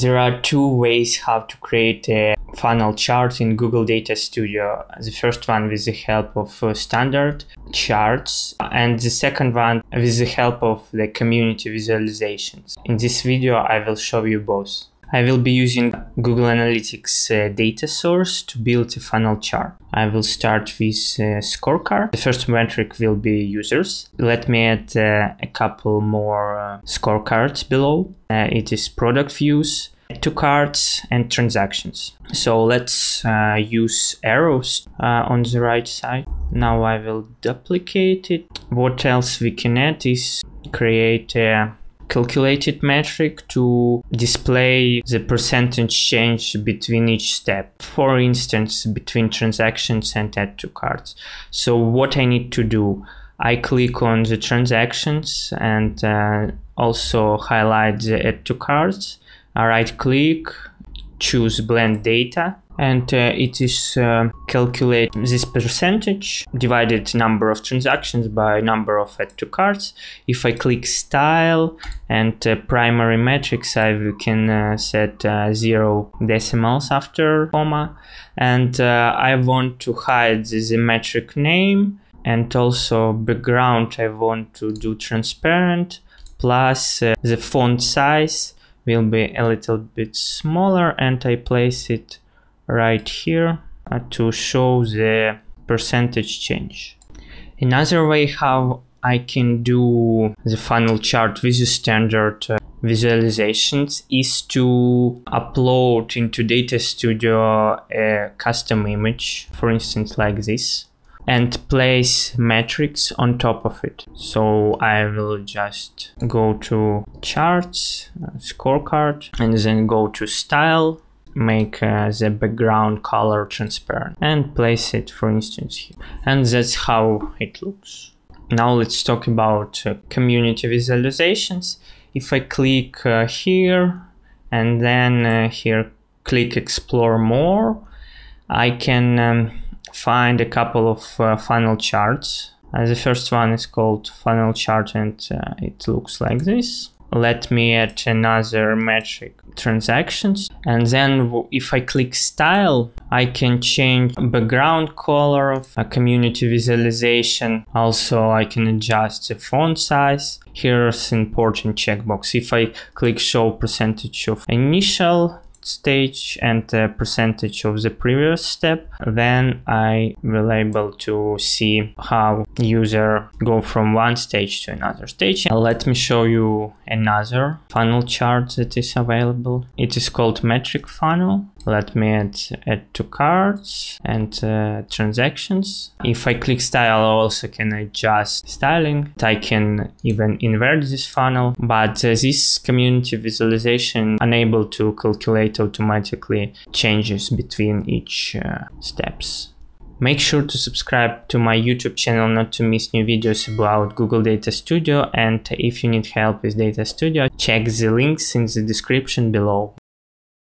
There are two ways how to create a funnel chart in Google Data Studio. The first one with the help of uh, standard charts and the second one with the help of the community visualizations. In this video I will show you both. I will be using Google Analytics uh, data source to build a funnel chart. I will start with a scorecard. The first metric will be users. Let me add uh, a couple more uh, scorecards below. Uh, it is product views, to carts and transactions. So let's uh, use arrows uh, on the right side. Now I will duplicate it. What else we can add is create a calculated metric to display the percentage change between each step. For instance, between transactions and add to carts. So what I need to do, I click on the transactions and uh, also highlight the add to carts. I right click, choose blend data and uh, it is uh, calculate this percentage divided number of transactions by number of add to carts if i click style and uh, primary metrics i can uh, set uh, zero decimals after comma. And uh, i want to hide the metric name and also background i want to do transparent. Plus the font size will be a little bit smaller and i place it right here uh, to show the percentage change. Another way how I can do the funnel chart with the standard uh, visualizations is to upload into Data Studio a custom image, for instance, like this, and place metrics on top of it. So I will just go to charts, uh, scorecard, and then go to style make uh, the background color transparent and place it for instance here. And that's how it looks. Now let's talk about uh, community visualizations. If i click uh, here and then uh, here click explore more i can um, find a couple of uh, funnel charts. Uh, the first one is called funnel chart and it looks like this let me add another metric transactions. And then if I click style I can change background color of a community visualization. Also I can adjust the font size. Here's important checkbox. If I click show percentage of initial stage and percentage of the previous step then I will able to see how user go from one stage to another stage. Let me show you another funnel chart that is available. It is called metric funnel let me add, add to carts and uh, transactions. If I click style, I also can adjust styling. I can even invert this funnel, but uh, this community visualization unable to calculate automatically changes between each uh, steps. Make sure to subscribe to my YouTube channel not to miss new videos about Google Data Studio and if you need help with Data Studio, check the links in the description below.